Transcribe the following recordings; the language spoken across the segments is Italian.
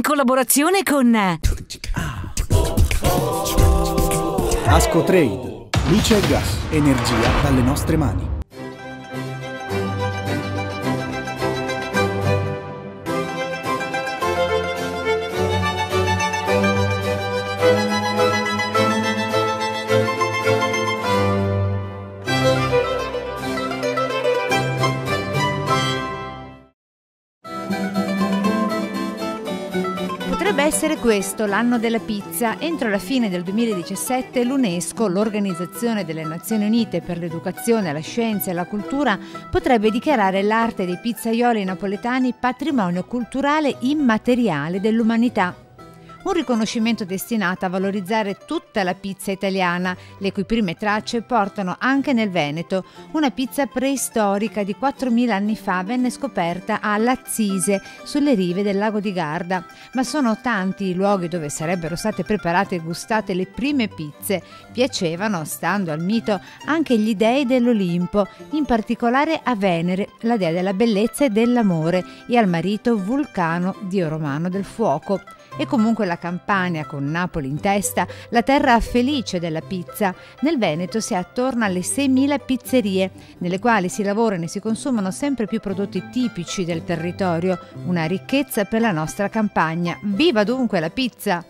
in collaborazione con Asco Trade, luce e gas, energia dalle nostre mani. Questo l'anno della pizza. Entro la fine del 2017 l'UNESCO, l'Organizzazione delle Nazioni Unite per l'Educazione, la Scienza e la Cultura, potrebbe dichiarare l'arte dei pizzaioli napoletani patrimonio culturale immateriale dell'umanità. Un riconoscimento destinato a valorizzare tutta la pizza italiana, le cui prime tracce portano anche nel Veneto. Una pizza preistorica di 4.000 anni fa venne scoperta a Lazzise, sulle rive del lago di Garda. Ma sono tanti i luoghi dove sarebbero state preparate e gustate le prime pizze. Piacevano, stando al mito, anche gli dei dell'Olimpo, in particolare a Venere, la dea della bellezza e dell'amore, e al marito Vulcano, dio romano del fuoco e comunque la Campania con Napoli in testa, la terra felice della pizza. Nel Veneto si è attorno alle 6.000 pizzerie, nelle quali si lavorano e si consumano sempre più prodotti tipici del territorio, una ricchezza per la nostra campagna. Viva dunque la pizza!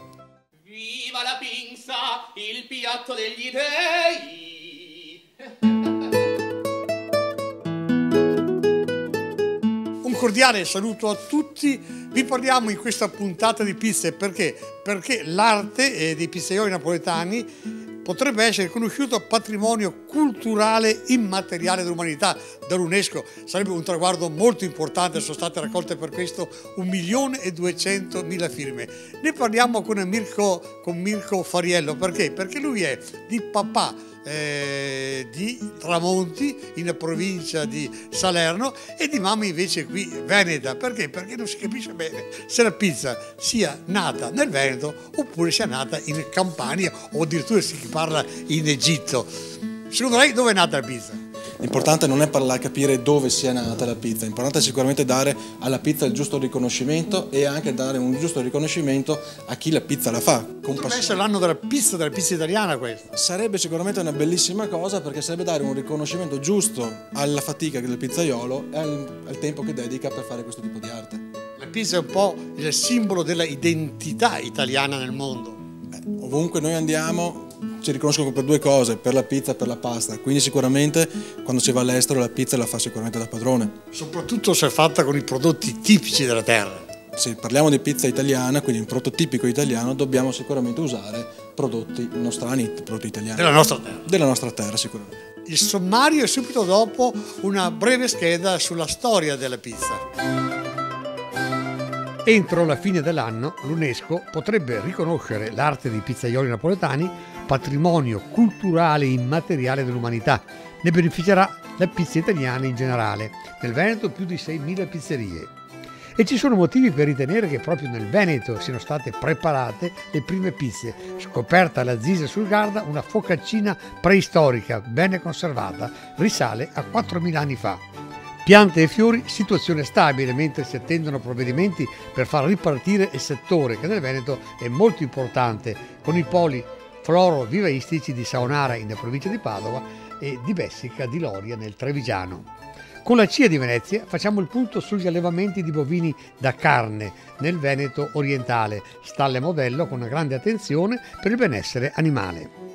Viva la pinza, il piatto degli dei! Un cordiale saluto a tutti. Vi parliamo in questa puntata di pizze perché? Perché l'arte eh, dei pizzaioli napoletani potrebbe essere riconosciuto patrimonio culturale immateriale dell'umanità dall'UNESCO. Sarebbe un traguardo molto importante, sono state raccolte per questo un milione e duecentomila firme. Ne parliamo con Mirko, con Mirko Fariello, perché? Perché lui è di papà eh, di Tramonti in provincia di Salerno e di mamma invece qui Veneta. Perché? Perché non si capisce bene se la pizza sia nata nel Veneto oppure sia nata in Campania o addirittura si parla in Egitto. Secondo lei dove è nata la pizza? L'importante non è parlare, capire dove sia nata la pizza, l'importante è sicuramente dare alla pizza il giusto riconoscimento e anche dare un giusto riconoscimento a chi la pizza la fa. Potrebbe essere l'anno della pizza, della pizza italiana questo. Sarebbe sicuramente una bellissima cosa perché sarebbe dare un riconoscimento giusto alla fatica del pizzaiolo e al, al tempo che dedica per fare questo tipo di arte. La pizza è un po' il simbolo della identità italiana nel mondo. Beh, ovunque noi andiamo ci riconoscono per due cose, per la pizza e per la pasta, quindi sicuramente quando si va all'estero la pizza la fa sicuramente da padrone. Soprattutto se è fatta con i prodotti tipici della terra. Se parliamo di pizza italiana, quindi un prodotto tipico italiano, dobbiamo sicuramente usare prodotti nostrani, prodotti italiani. Della nostra terra. Della nostra terra sicuramente. Il sommario e subito dopo una breve scheda sulla storia della pizza. Entro la fine dell'anno l'UNESCO potrebbe riconoscere l'arte dei pizzaioli napoletani patrimonio culturale immateriale dell'umanità. Ne beneficerà la pizza italiana in generale. Nel Veneto più di 6.000 pizzerie. E ci sono motivi per ritenere che proprio nel Veneto siano state preparate le prime pizze. Scoperta alla Zise sul Garda, una focaccina preistorica, bene conservata, risale a 4.000 anni fa. Piante e fiori, situazione stabile mentre si attendono provvedimenti per far ripartire il settore che nel Veneto è molto importante con i poli floro-vivaistici di Saonara in provincia di Padova e di Bessica di Loria nel Trevigiano. Con la CIA di Venezia facciamo il punto sugli allevamenti di bovini da carne nel Veneto orientale, stalle modello con una grande attenzione per il benessere animale.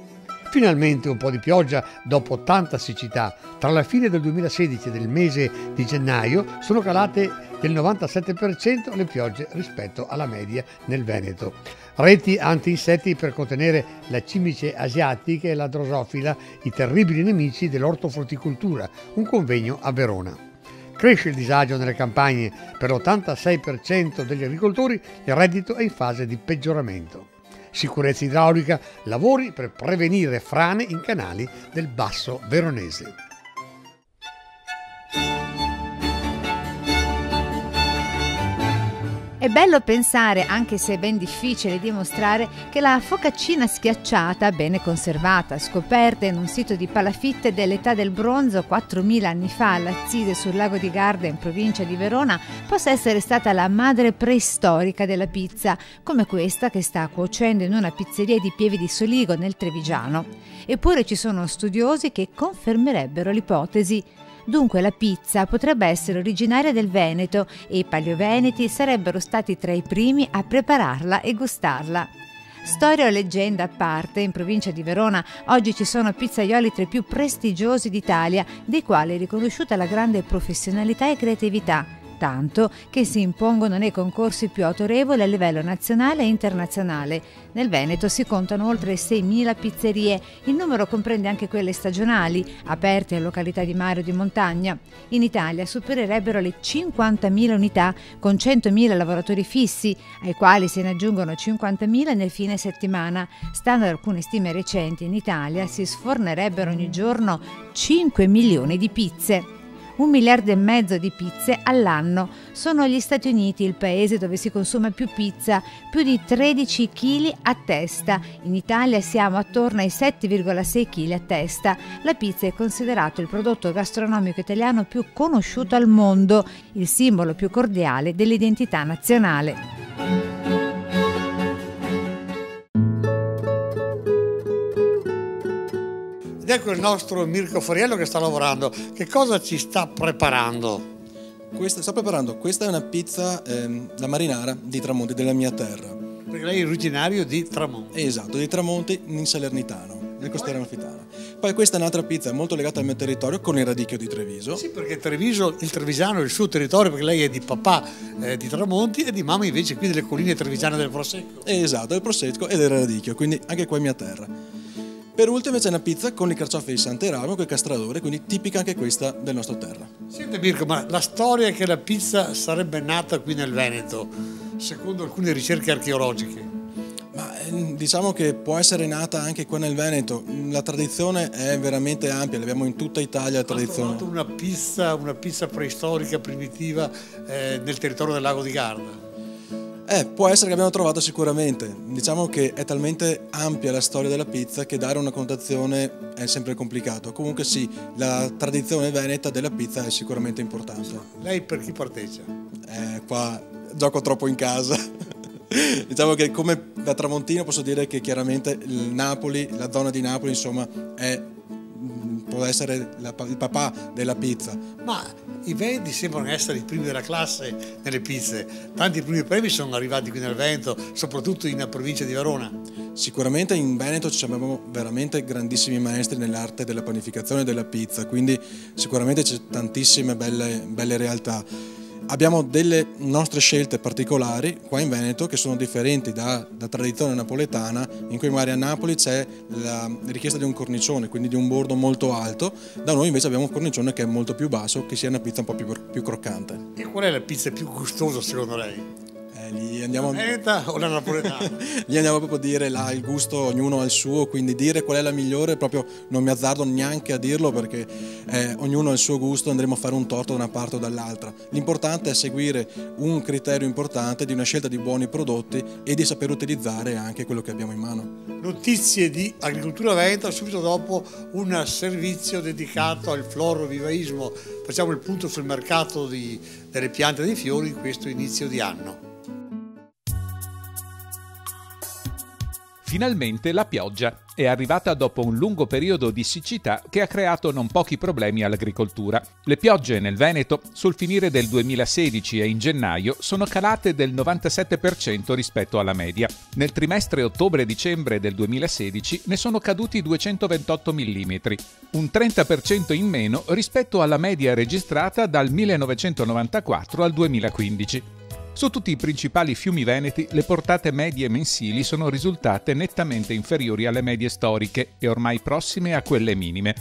Finalmente un po' di pioggia dopo tanta siccità. Tra la fine del 2016 e del mese di gennaio sono calate del 97% le piogge rispetto alla media nel Veneto. Reti anti-insetti per contenere la cimice asiatica e la drosofila, i terribili nemici dell'ortofrutticoltura, un convegno a Verona. Cresce il disagio nelle campagne, per l'86% degli agricoltori il reddito è in fase di peggioramento sicurezza idraulica, lavori per prevenire frane in canali del Basso Veronese. È bello pensare, anche se è ben difficile dimostrare, che la focaccina schiacciata, bene conservata, scoperta in un sito di palafitte dell'età del bronzo 4.000 anni fa a Lazzide sul lago di Garda in provincia di Verona, possa essere stata la madre preistorica della pizza, come questa che sta cuocendo in una pizzeria di Pieve di Soligo nel Trevigiano. Eppure ci sono studiosi che confermerebbero l'ipotesi. Dunque la pizza potrebbe essere originaria del Veneto e i paleoveneti sarebbero stati tra i primi a prepararla e gustarla. Storia o leggenda a parte, in provincia di Verona oggi ci sono pizzaioli tra i più prestigiosi d'Italia, dei quali è riconosciuta la grande professionalità e creatività tanto che si impongono nei concorsi più autorevoli a livello nazionale e internazionale. Nel Veneto si contano oltre 6.000 pizzerie, il numero comprende anche quelle stagionali, aperte in località di mare o di montagna. In Italia supererebbero le 50.000 unità, con 100.000 lavoratori fissi, ai quali se ne aggiungono 50.000 nel fine settimana. Stando ad alcune stime recenti, in Italia si sfornerebbero ogni giorno 5 milioni di pizze un miliardo e mezzo di pizze all'anno. Sono gli Stati Uniti il paese dove si consuma più pizza, più di 13 kg a testa. In Italia siamo attorno ai 7,6 kg a testa. La pizza è considerato il prodotto gastronomico italiano più conosciuto al mondo, il simbolo più cordiale dell'identità nazionale. Ed ecco il nostro Mirko Foriello che sta lavorando. Che cosa ci sta preparando? Questa, sto preparando, questa è una pizza, ehm, la marinara di Tramonti, della mia terra. Perché lei è originario di Tramonti. Esatto, di Tramonti in Salernitano, nel costiera amalfitana. Poi questa è un'altra pizza molto legata al mio territorio con il radicchio di Treviso. Sì, perché Treviso, il Trevisano è il suo territorio, perché lei è di papà eh, di Tramonti e di mamma invece qui delle colline trevisane del Prosecco. Esatto, del Prosecco e del radicchio, quindi anche qua è mia terra. Per ultimo c'è una pizza con i carciofi di Sant'Eramo, con il castradore, quindi tipica anche questa del nostro terra. Senti Mirko, ma la storia che la pizza sarebbe nata qui nel Veneto, secondo alcune ricerche archeologiche? Ma eh, diciamo che può essere nata anche qua nel Veneto, la tradizione è veramente ampia, l'abbiamo in tutta Italia la tradizione. Ha trovato una pizza, una pizza preistorica, primitiva eh, nel territorio del lago di Garda? Eh, può essere che abbiamo trovato sicuramente. Diciamo che è talmente ampia la storia della pizza che dare una connotazione è sempre complicato. Comunque sì, la tradizione veneta della pizza è sicuramente importante. Lei per chi parteggia? Eh, qua gioco troppo in casa. diciamo che come da tramontino posso dire che chiaramente il Napoli, la zona di Napoli insomma è può essere la, il papà della pizza. Ma i Veneti sembrano essere i primi della classe nelle pizze. Tanti primi premi sono arrivati qui nel Veneto, soprattutto in provincia di Verona. Sicuramente in Veneto ci abbiamo veramente grandissimi maestri nell'arte della panificazione della pizza, quindi sicuramente c'è tantissime belle, belle realtà. Abbiamo delle nostre scelte particolari qua in Veneto che sono differenti da, da, tradizione napoletana, in cui magari a Napoli c'è la richiesta di un cornicione, quindi di un bordo molto alto, da noi invece abbiamo un cornicione che è molto più basso, che sia una pizza un po' più, più croccante. E qual è la pizza più gustosa secondo lei? Eh, lì andiamo... Veneta o la napoletana? lì andiamo proprio a dire là, il gusto, ognuno ha il suo, quindi dire qual è la migliore proprio non mi azzardo neanche a dirlo perché eh, ognuno ha il suo gusto, andremo a fare un torto da una parte o dall'altra. L'importante è seguire un criterio importante di una scelta di buoni prodotti e di saper utilizzare anche quello che abbiamo in mano. Notizie di agricoltura veneta, subito dopo un servizio dedicato al florovivaismo. Facciamo il punto sul mercato di, delle piante e dei fiori in questo inizio di anno. Finalmente la pioggia è arrivata dopo un lungo periodo di siccità che ha creato non pochi problemi all'agricoltura. Le piogge nel Veneto sul finire del 2016 e in gennaio sono calate del 97% rispetto alla media. Nel trimestre ottobre-dicembre del 2016 ne sono caduti 228 mm, un 30% in meno rispetto alla media registrata dal 1994 al 2015. Su tutti i principali fiumi veneti le portate medie mensili sono risultate nettamente inferiori alle medie storiche e ormai prossime a quelle minime.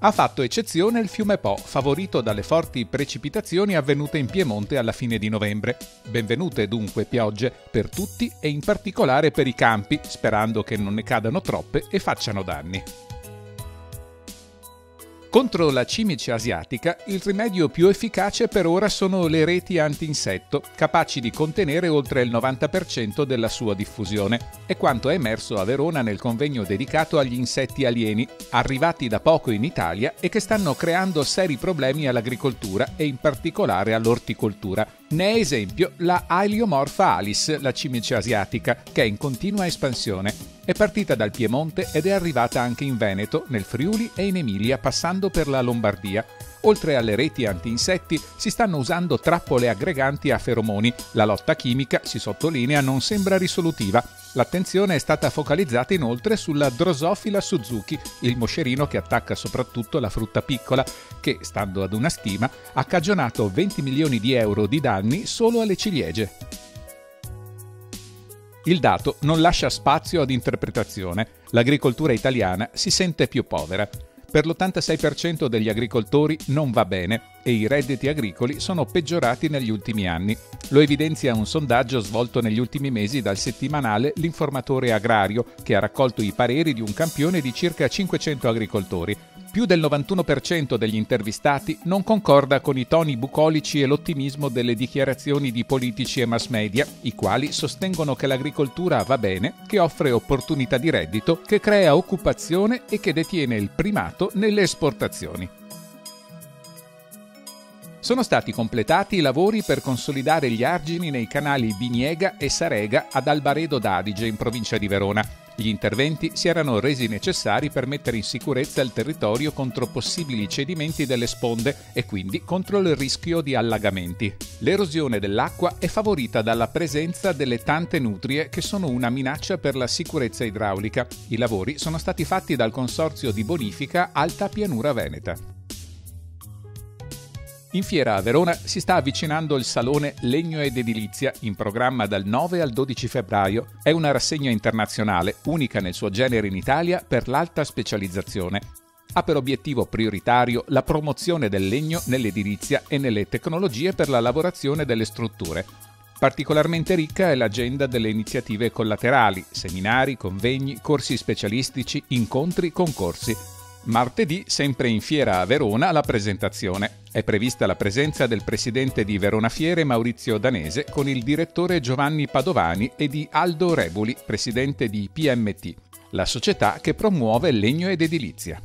Ha fatto eccezione il fiume Po, favorito dalle forti precipitazioni avvenute in Piemonte alla fine di novembre. Benvenute dunque piogge per tutti e in particolare per i campi, sperando che non ne cadano troppe e facciano danni. Contro la cimice asiatica il rimedio più efficace per ora sono le reti anti-insetto, capaci di contenere oltre il 90% della sua diffusione. È quanto è emerso a Verona nel convegno dedicato agli insetti alieni, arrivati da poco in Italia e che stanno creando seri problemi all'agricoltura e in particolare all'orticoltura. Ne è esempio la Ailiomorpha alis, la cimice asiatica, che è in continua espansione. È partita dal Piemonte ed è arrivata anche in Veneto, nel Friuli e in Emilia, passando per la Lombardia. Oltre alle reti anti-insetti si stanno usando trappole aggreganti a feromoni. La lotta chimica, si sottolinea, non sembra risolutiva. L'attenzione è stata focalizzata inoltre sulla Drosophila Suzuki, il moscerino che attacca soprattutto la frutta piccola, che, stando ad una stima, ha cagionato 20 milioni di euro di danni solo alle ciliegie. Il dato non lascia spazio ad interpretazione. L'agricoltura italiana si sente più povera. Per l'86% degli agricoltori non va bene e i redditi agricoli sono peggiorati negli ultimi anni. Lo evidenzia un sondaggio svolto negli ultimi mesi dal settimanale L'Informatore Agrario, che ha raccolto i pareri di un campione di circa 500 agricoltori più del 91% degli intervistati non concorda con i toni bucolici e l'ottimismo delle dichiarazioni di politici e mass media, i quali sostengono che l'agricoltura va bene, che offre opportunità di reddito, che crea occupazione e che detiene il primato nelle esportazioni. Sono stati completati i lavori per consolidare gli argini nei canali Biniega e Sarega ad Albaredo d'Adige in provincia di Verona. Gli interventi si erano resi necessari per mettere in sicurezza il territorio contro possibili cedimenti delle sponde e quindi contro il rischio di allagamenti. L'erosione dell'acqua è favorita dalla presenza delle tante nutrie che sono una minaccia per la sicurezza idraulica. I lavori sono stati fatti dal Consorzio di Bonifica Alta Pianura Veneta. In fiera a Verona si sta avvicinando il Salone Legno ed Edilizia, in programma dal 9 al 12 febbraio. È una rassegna internazionale, unica nel suo genere in Italia per l'alta specializzazione. Ha per obiettivo prioritario la promozione del legno nell'edilizia e nelle tecnologie per la lavorazione delle strutture. Particolarmente ricca è l'agenda delle iniziative collaterali, seminari, convegni, corsi specialistici, incontri, concorsi. Martedì, sempre in fiera a Verona, la presentazione. È prevista la presenza del presidente di Verona Fiere Maurizio Danese con il direttore Giovanni Padovani e di Aldo Rebuli, presidente di PMT, la società che promuove legno ed edilizia.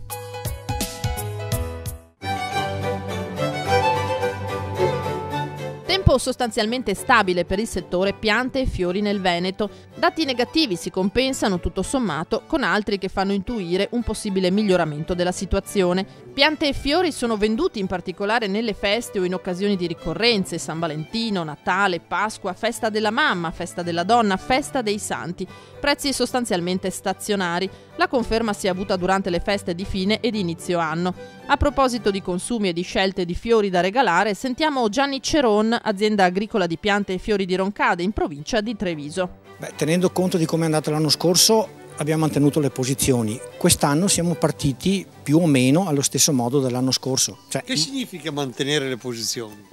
Tempo sostanzialmente stabile per il settore piante e fiori nel Veneto. Dati negativi si compensano tutto sommato con altri che fanno intuire un possibile miglioramento della situazione. Piante e fiori sono venduti in particolare nelle feste o in occasioni di ricorrenze, San Valentino, Natale, Pasqua, festa della mamma, festa della donna, festa dei santi. Prezzi sostanzialmente stazionari. La conferma si è avuta durante le feste di fine ed inizio anno. A proposito di consumi e di scelte di fiori da regalare, sentiamo Gianni Ceron, azienda agricola di piante e fiori di Roncade in provincia di Treviso. Beh, tenendo conto di come è andato l'anno scorso, abbiamo mantenuto le posizioni. Quest'anno siamo partiti più o meno allo stesso modo dell'anno scorso. Cioè, che significa mantenere le posizioni?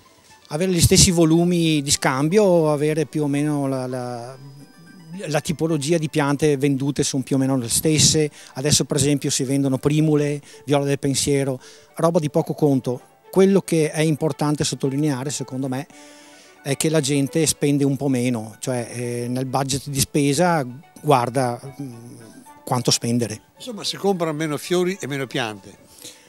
Avere gli stessi volumi di scambio, avere più o meno la, la, la tipologia di piante vendute sono più o meno le stesse. Adesso per esempio si vendono primule, viola del pensiero, roba di poco conto. Quello che è importante sottolineare secondo me è che la gente spende un po' meno, cioè eh, nel budget di spesa guarda mh, mm, quanto spendere. Insomma si comprano meno fiori e meno piante.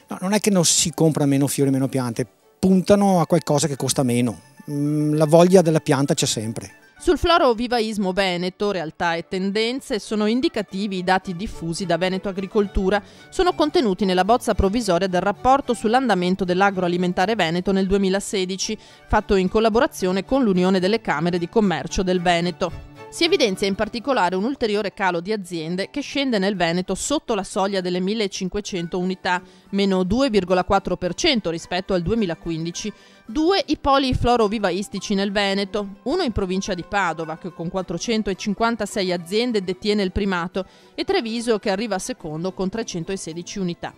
No, non è che non si compra meno fiori e meno piante, puntano a qualcosa che costa meno. Mm, la voglia della pianta c'è sempre. Sul florovivaismo veneto, realtà e tendenze sono indicativi i dati diffusi da Veneto Agricoltura. Sono contenuti nella bozza provvisoria del rapporto sull'andamento dell'agroalimentare veneto nel 2016, fatto in collaborazione con l'Unione delle Camere di Commercio del Veneto. Si evidenzia in particolare un ulteriore calo di aziende che scende nel Veneto sotto la soglia delle 1500 unità, meno 2,4% rispetto al 2015. Due i poli florovivaistici nel Veneto, uno in provincia di Padova che con 456 aziende detiene il primato e Treviso che arriva secondo con 316 unità.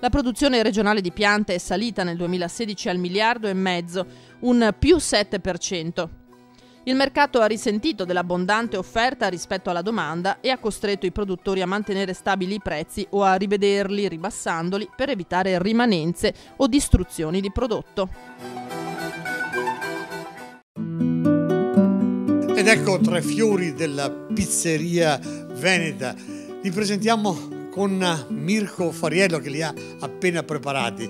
La produzione regionale di piante è salita nel 2016 al miliardo e mezzo, un più 7%. Il mercato ha risentito dell'abbondante offerta rispetto alla domanda e ha costretto i produttori a mantenere stabili i prezzi o a rivederli ribassandoli per evitare rimanenze o distruzioni di prodotto. Ed ecco tre fiori della pizzeria veneta. Li presentiamo con Mirko Fariello che li ha appena preparati.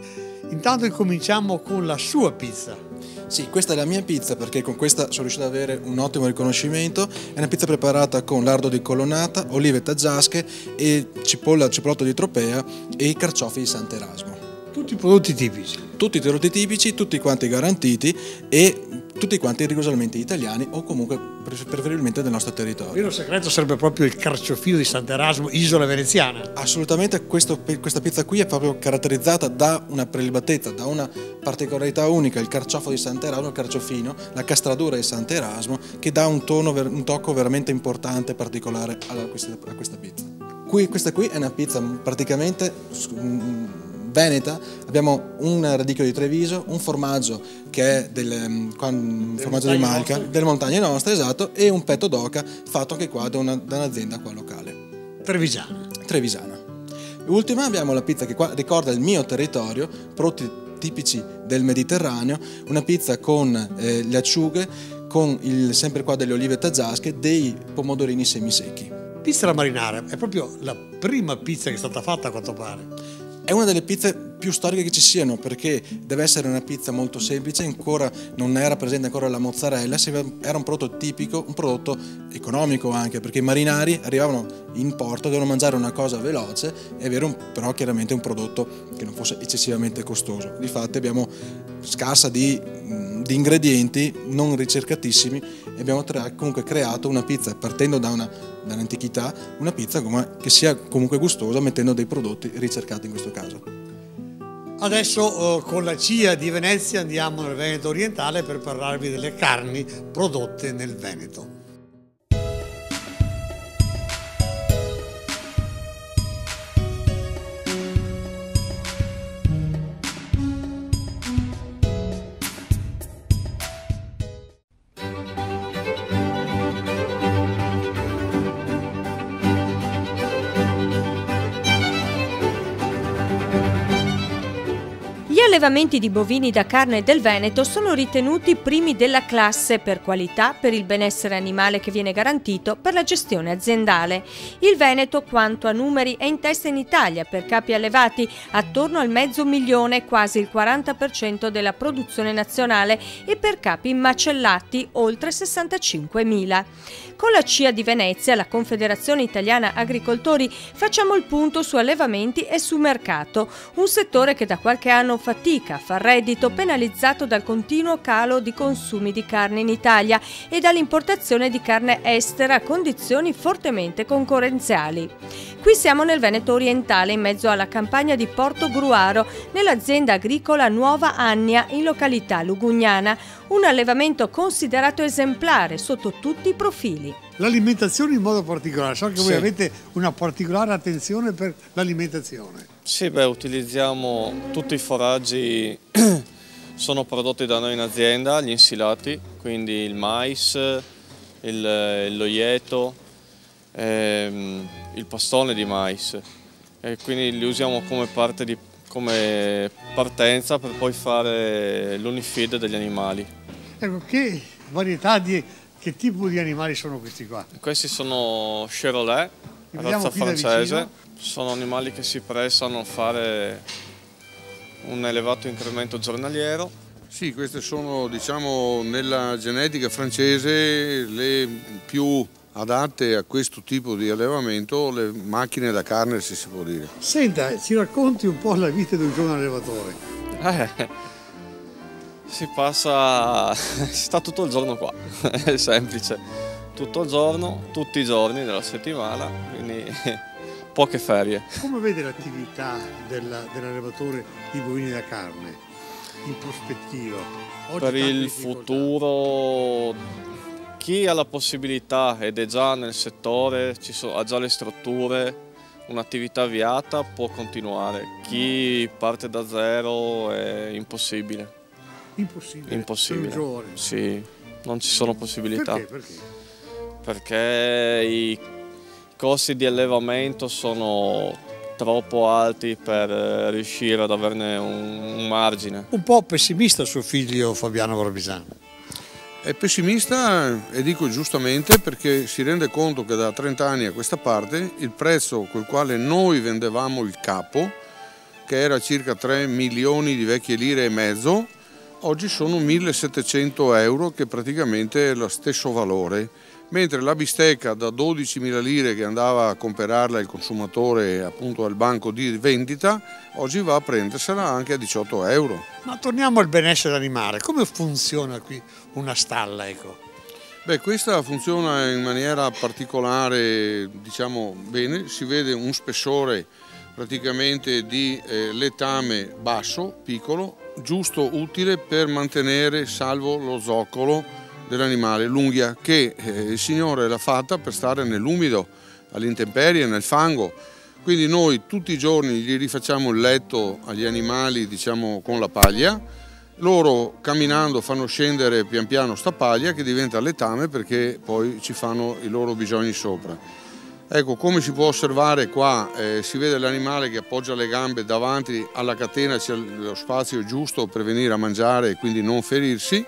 Intanto incominciamo con la sua pizza. Sì, questa è la mia pizza perché con questa sono riuscito ad avere un ottimo riconoscimento. È una pizza preparata con lardo di colonnata, olive taggiasche e cipolla, cipollotto di tropea e i carciofi di Sant'Erasmo. Tutti prodotti tipici. Tutti i prodotti tipici, tutti quanti garantiti e tutti quanti rigorosamente italiani o comunque preferibilmente del nostro territorio. Il vero segreto sarebbe proprio il carciofino di Sant'Erasmo, isola veneziana. Assolutamente, questo, questa pizza qui è proprio caratterizzata da una prelibatezza, da una particolarità unica, il carciofo di Sant'Erasmo, il carciofino, la castradura di Sant'Erasmo, che dà un, tono, un tocco veramente importante e particolare a questa, a questa pizza. Qui, questa qui è una pizza praticamente veneta, abbiamo un radicchio di Treviso, un formaggio che è del, um, un formaggio di Malca, nostre. delle montagne nostre, esatto, e un petto d'oca fatto anche qua da, una, da un'azienda qua locale. Trevisana. Trevisana. Ultima abbiamo la pizza che qua ricorda il mio territorio, prodotti tipici del Mediterraneo, una pizza con eh, le acciughe, con il, sempre qua delle olive taggiasche, dei pomodorini semisecchi. Pizza alla marinara è proprio la prima pizza che è stata fatta a quanto pare. È una delle pizze più storiche che ci siano perché deve essere una pizza molto semplice, ancora non era presente ancora la mozzarella, era un prodotto tipico, un prodotto economico anche perché i marinari arrivavano in porto, dovevano mangiare una cosa veloce e avere però chiaramente un prodotto che non fosse eccessivamente costoso. Difatti abbiamo scarsa di, di ingredienti non ricercatissimi e abbiamo comunque creato una pizza partendo da una, dall'antichità, una pizza che sia comunque gustosa mettendo dei prodotti ricercati in questo caso. Adesso eh, con la CIA di Venezia andiamo nel Veneto orientale per parlarvi delle carni prodotte nel Veneto. Allevamenti di bovini da carne del Veneto sono ritenuti primi della classe per qualità, per il benessere animale che viene garantito, per la gestione aziendale. Il Veneto, quanto a numeri, è in testa in Italia per capi allevati, attorno al mezzo milione, quasi il 40% della produzione nazionale, e per capi macellati, oltre 65.000. Con la CIA di Venezia, la Confederazione Italiana Agricoltori, facciamo il punto su allevamenti e su mercato, un settore che da qualche anno fatica fa reddito penalizzato dal continuo calo di consumi di carne in Italia e dall'importazione di carne estera a condizioni fortemente concorrenziali. Qui siamo nel Veneto orientale in mezzo alla campagna di Porto Gruaro, nell'azienda agricola Nuova Annia in località Lugugnana, un allevamento considerato esemplare sotto tutti i profili. L'alimentazione in modo particolare, so che sì. voi avete una particolare attenzione per l'alimentazione. Sì, beh, utilizziamo tutti i foraggi, sono prodotti da noi in azienda, gli insilati, quindi il mais, il, l'oieto, ehm, il pastone di mais e quindi li usiamo come parte di come partenza per poi fare l'unifeed degli animali. Ecco, che varietà di, che tipo di animali sono questi qua? Questi sono Cherolet, razza francese, sono animali che si prestano a fare un elevato incremento giornaliero. Sì, queste sono diciamo nella genetica francese le più adatte a questo tipo di allevamento, le macchine da carne se si può dire. Senta, ci racconti un po' la vita di un giovane allevatore. Eh, si passa, si sta tutto il giorno qua, è semplice, tutto il giorno, tutti i giorni della settimana, quindi poche ferie. Come vede l'attività dell'allevatore di bovini da carne in prospettiva? Oggi per il futuro chi ha la possibilità ed è già nel settore, sono, ha già le strutture, un'attività avviata può continuare. Chi parte da zero è impossibile. Impossibile? Impossibile. Giovane? Sì, non ci sono possibilità. Perché? Perché? Perché i costi di allevamento sono troppo alti per riuscire ad averne un, un margine. Un po' pessimista suo figlio Fabiano Barbisano. È pessimista e dico giustamente perché si rende conto che da 30 anni a questa parte il prezzo col quale noi vendevamo il capo, che era circa 3 milioni di vecchie lire e mezzo, oggi sono 1700 euro che praticamente è lo stesso valore mentre la bistecca da 12.000 lire che andava a comprarla il consumatore appunto al banco di vendita, oggi va a prendersela anche a 18 euro. Ma torniamo al benessere animale, come funziona qui una stalla? Ecco? Beh, questa funziona in maniera particolare, diciamo bene, si vede un spessore praticamente di eh, letame basso, piccolo, giusto utile per mantenere salvo lo zoccolo dell'animale, l'unghia che eh, il Signore l'ha fatta per stare nell'umido, all'intemperie, nel fango. Quindi noi tutti i giorni gli rifacciamo il letto agli animali diciamo con la paglia, loro camminando fanno scendere pian piano sta paglia che diventa letame perché poi ci fanno i loro bisogni sopra. Ecco, come si può osservare qua, eh, si vede l'animale che appoggia le gambe davanti alla catena, c'è lo spazio giusto per venire a mangiare e quindi non ferirsi.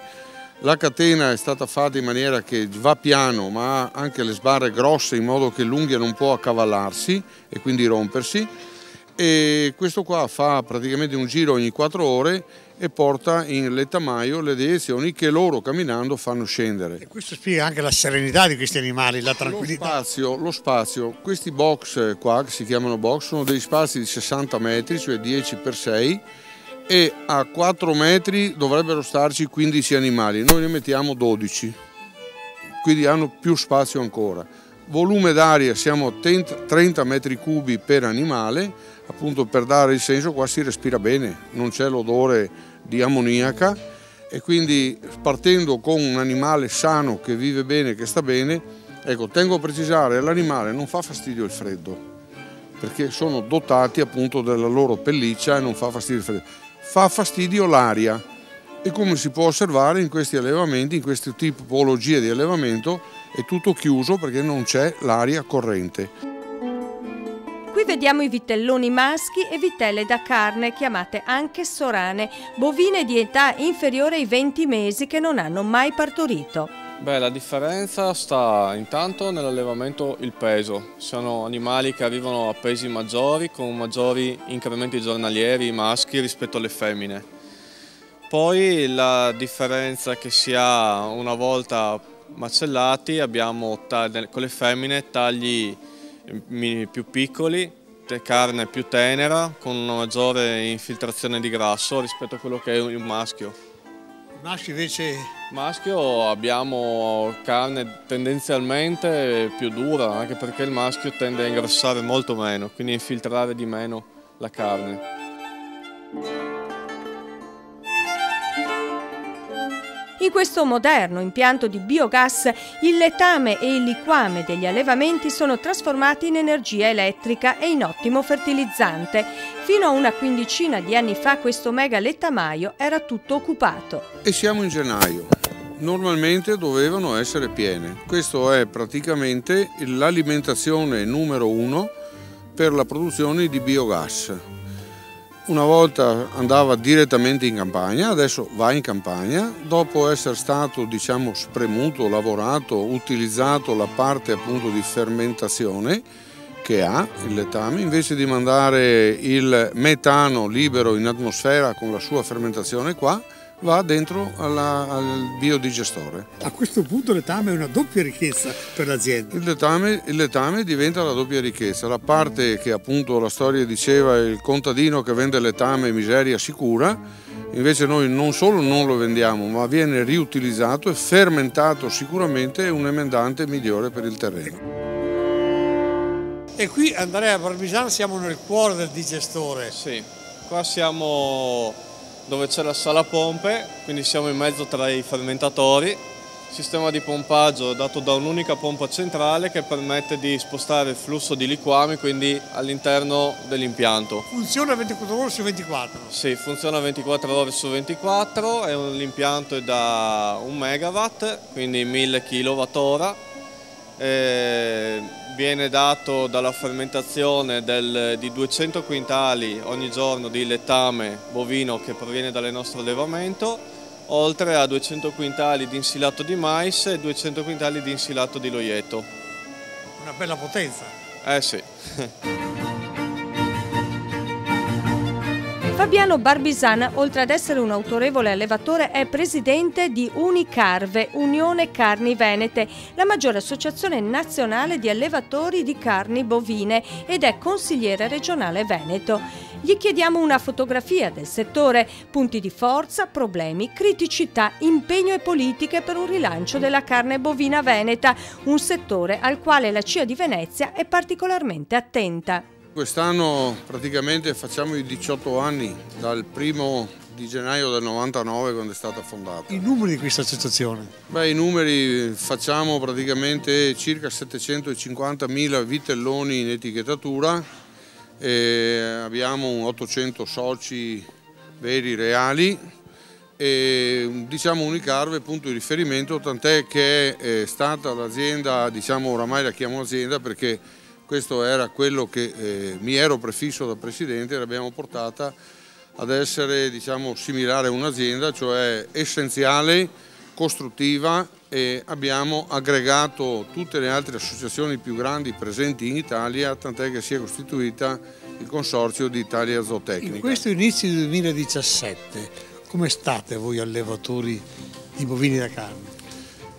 La catena è stata fatta in maniera che va piano ma ha anche le sbarre grosse in modo che l'unghia non può accavallarsi e quindi rompersi e questo qua fa praticamente un giro ogni 4 ore e porta in lettamaio le deiezioni che loro camminando fanno scendere. E questo spiega anche la serenità di questi animali, la tranquillità. Lo spazio, lo spazio, questi box qua che si chiamano box sono degli spazi di 60 metri, cioè 10 x 6 e a 4 metri dovrebbero starci 15 animali, noi ne mettiamo 12, quindi hanno più spazio ancora. Volume d'aria siamo a 30 metri cubi per animale, appunto per dare il senso qua si respira bene, non c'è l'odore di ammoniaca. E quindi partendo con un animale sano che vive bene, che sta bene, ecco tengo a precisare l'animale non fa fastidio il freddo perché sono dotati appunto della loro pelliccia e non fa fastidio il freddo fa fastidio l'aria e come si può osservare in questi allevamenti, in queste tipologie di allevamento, è tutto chiuso perché non c'è l'aria corrente. Qui vediamo i vitelloni maschi e vitelle da carne, chiamate anche sorane, bovine di età inferiore ai 20 mesi che non hanno mai partorito. Beh, la differenza sta intanto nell'allevamento il peso. Sono animali che arrivano a pesi maggiori con maggiori incrementi giornalieri maschi rispetto alle femmine. Poi la differenza che si ha una volta macellati abbiamo con le femmine tagli più piccoli, carne più tenera con una maggiore infiltrazione di grasso rispetto a quello che è un maschio. Maschi invece? Maschio abbiamo carne tendenzialmente più dura, anche perché il maschio tende a ingrassare molto meno, quindi a infiltrare di meno la carne. In questo moderno impianto di biogas il letame e il liquame degli allevamenti sono trasformati in energia elettrica e in ottimo fertilizzante. Fino a una quindicina di anni fa questo mega lettamaio era tutto occupato. E siamo in gennaio. Normalmente dovevano essere piene. Questo è praticamente l'alimentazione numero uno per la produzione di biogas. Una volta andava direttamente in campagna, adesso va in campagna, dopo essere stato diciamo spremuto, lavorato, utilizzato la parte appunto di fermentazione che ha il letame, invece di mandare il metano libero in atmosfera con la sua fermentazione qua, va dentro alla, al biodigestore. A questo punto il letame è una doppia ricchezza per l'azienda. Il letame, il letame, diventa la doppia ricchezza, la parte che appunto la storia diceva il contadino che vende letame miseria sicura, invece noi non solo non lo vendiamo ma viene riutilizzato e fermentato sicuramente è un emendante migliore per il terreno. E qui Andrea Barbisano siamo nel cuore del digestore. Sì, qua siamo dove c'è la sala pompe, quindi siamo in mezzo tra i fermentatori sistema di pompaggio dato da un'unica pompa centrale che permette di spostare il flusso di liquami quindi all'interno dell'impianto. Funziona 24 ore su 24? Sì, funziona 24 ore su 24, l'impianto è da 1 megawatt, quindi 1000 kWh. Viene dato dalla fermentazione del, di 200 quintali ogni giorno di lettame bovino che proviene dal nostro allevamento oltre a 200 quintali di insilato di mais e 200 quintali di insilato di loieto. Una bella potenza. Eh sì. Fabiano Barbisana, oltre ad essere un autorevole allevatore, è presidente di Unicarve, Unione Carni Venete, la maggiore associazione nazionale di allevatori di carni bovine ed è consigliere regionale Veneto. Gli chiediamo una fotografia del settore, punti di forza, problemi, criticità, impegno e politiche per un rilancio della carne bovina veneta, un settore al quale la CIA di Venezia è particolarmente attenta. Quest'anno praticamente facciamo i 18 anni, dal primo di gennaio del 99 quando è stata fondata. I numeri di questa associazione? Beh, i numeri facciamo praticamente circa 750.000 vitelloni in etichettatura, abbiamo 800 soci veri, reali e diciamo Unicarve punto di riferimento, tant'è che è stata l'azienda, diciamo oramai la chiamo azienda perché questo era quello che eh, mi ero prefisso da Presidente e l'abbiamo portata ad essere diciamo, similare a un'azienda, cioè essenziale, costruttiva e abbiamo aggregato tutte le altre associazioni più grandi presenti in Italia, tant'è che si è costituita il consorzio di Italia Zootecnica. In questo inizio del 2017, come state voi allevatori di bovini da carne?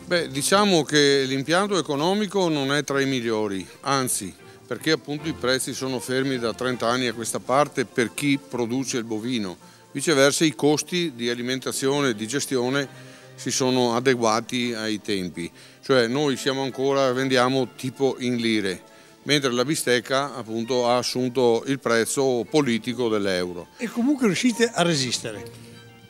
Beh, diciamo che l'impianto economico non è tra i migliori, anzi perché appunto i prezzi sono fermi da 30 anni a questa parte per chi produce il bovino. Viceversa i costi di alimentazione e di gestione si sono adeguati ai tempi, cioè noi siamo ancora, vendiamo tipo in lire, mentre la bistecca appunto ha assunto il prezzo politico dell'euro. E comunque riuscite a resistere?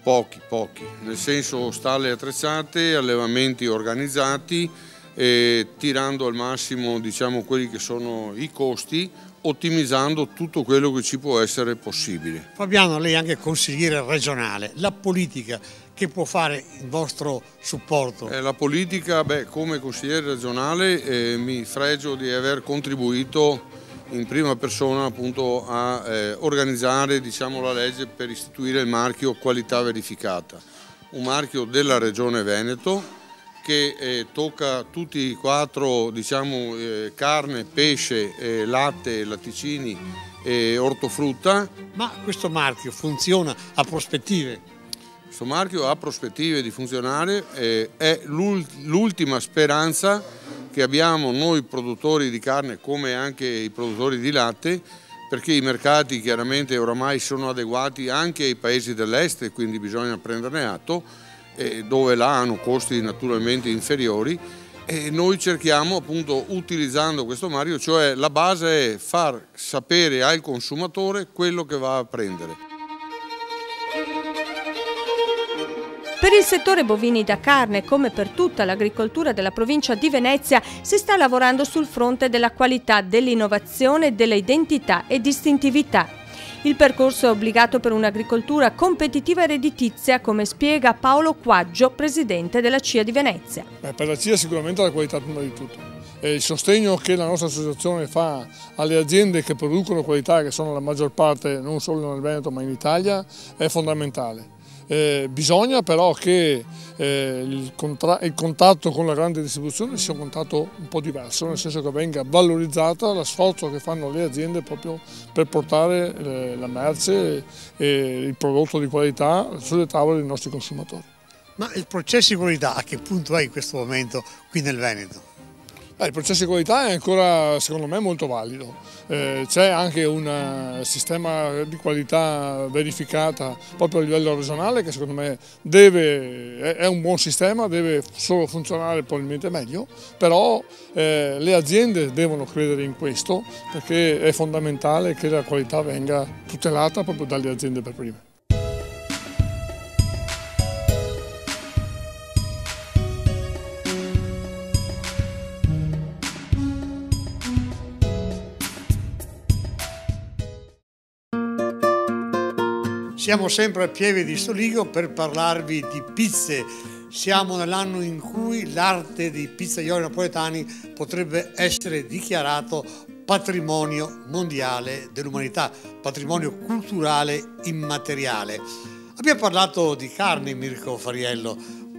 Pochi, pochi, nel senso stalle attrezzate, allevamenti organizzati, tirando al massimo diciamo, quelli che sono i costi, ottimizzando tutto quello che ci può essere possibile. Fabiano, lei è anche consigliere regionale, la politica che può fare il vostro supporto? Eh, la politica, beh, come consigliere regionale eh, mi fregio di aver contribuito in prima persona appunto a eh, organizzare diciamo, la legge per istituire il marchio qualità verificata, un marchio della regione Veneto che eh, tocca tutti e quattro, diciamo, eh, carne, pesce, eh, latte, latticini e ortofrutta. Ma questo marchio funziona a prospettive? Questo marchio ha prospettive di funzionare, eh, è l'ultima speranza che abbiamo noi produttori di carne come anche i produttori di latte perché i mercati chiaramente oramai sono adeguati anche ai paesi dell'est e quindi bisogna prenderne atto dove là hanno costi naturalmente inferiori e noi cerchiamo appunto utilizzando questo Mario, cioè la base è far sapere al consumatore quello che va a prendere. Per il settore bovini da carne, come per tutta l'agricoltura della provincia di Venezia, si sta lavorando sul fronte della qualità, dell'innovazione, della identità e distintività. Il percorso è obbligato per un'agricoltura competitiva e redditizia, come spiega Paolo Quaggio, presidente della CIA di Venezia. Beh, per la CIA sicuramente la qualità prima di tutto. E il sostegno che la nostra associazione fa alle aziende che producono qualità, che sono la maggior parte non solo nel Veneto ma in Italia, è fondamentale. Eh, bisogna però che eh, il, il, contatto con la grande distribuzione sia un contatto un po' diverso, nel senso che venga valorizzata lo sforzo che fanno le aziende proprio per portare eh, la merce e il prodotto di qualità sulle tavole dei nostri consumatori. Ma il processo di qualità a che punto è in questo momento qui nel Veneto? Eh, il processo di qualità è ancora secondo me molto valido, eh, c'è anche un eh, sistema di qualità verificata proprio a livello regionale che secondo me deve, è un buon sistema, deve solo funzionare probabilmente meglio, però eh, le aziende devono credere in questo perché è fondamentale che la qualità venga tutelata proprio dalle aziende per prime. Siamo sempre a Pieve di Soligo per parlarvi di pizze. Siamo nell'anno in cui l'arte dei pizzaioli napoletani potrebbe essere dichiarato patrimonio mondiale dell'umanità, patrimonio culturale immateriale. Abbiamo parlato di carne, Mirko Fariello.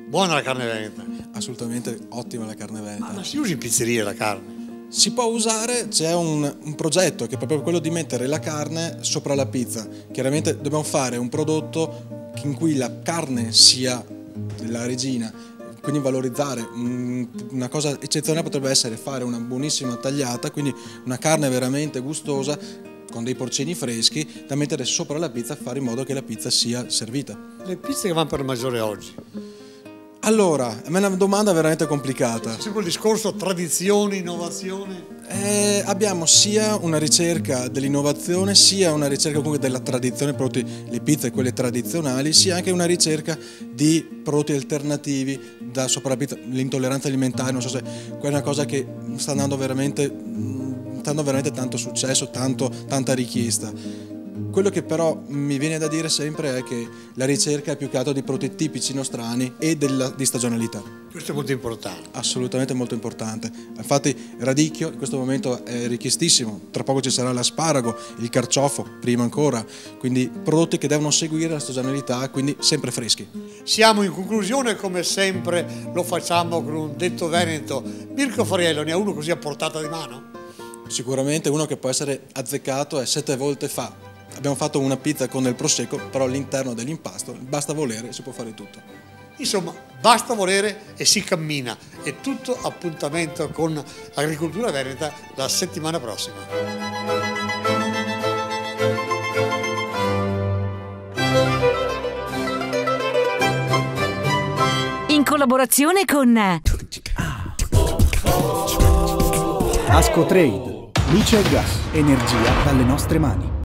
Buona la carne veneta. Assolutamente ottima la carne veneta. Ma, ma si usa in pizzeria la carne? Si può usare, c'è un, un, progetto che è proprio quello di mettere la carne sopra la pizza. Chiaramente dobbiamo fare un prodotto in cui la carne sia la regina, quindi valorizzare una cosa eccezionale potrebbe essere fare una buonissima tagliata, quindi una carne veramente gustosa con dei porcini freschi da mettere sopra la pizza e fare in modo che la pizza sia servita. Le pizze che vanno per maggiore oggi? Allora, è una domanda veramente complicata. Sempre il discorso tradizione, innovazione? Eh, abbiamo sia una ricerca dell'innovazione, sia una ricerca comunque della tradizione, prodotti, le pizze, quelle tradizionali, sia anche una ricerca di prodotti alternativi da sopra l'intolleranza alimentare, non so se quella è una cosa che sta andando veramente, sta dando veramente tanto successo, tanto, tanta richiesta quello che però mi viene da dire sempre è che la ricerca è più che altro di prodotti tipici nostrani e della, di stagionalità. Questo è molto importante. Assolutamente molto importante. Infatti radicchio in questo momento è richiestissimo, tra poco ci sarà l'asparago, il carciofo, prima ancora, quindi prodotti che devono seguire la stagionalità, quindi sempre freschi. Siamo in conclusione, come sempre lo facciamo con un detto veneto. Mirko Fariello ne ha uno così a portata di mano? Sicuramente uno che può essere azzeccato è sette volte fa, Abbiamo fatto una pizza con il prosecco, però all'interno dell'impasto basta volere, si può fare tutto. Insomma, basta volere e si cammina. È tutto appuntamento con Agricoltura Veneta la settimana prossima. In collaborazione con Asco Trade, luce e gas, energia dalle nostre mani.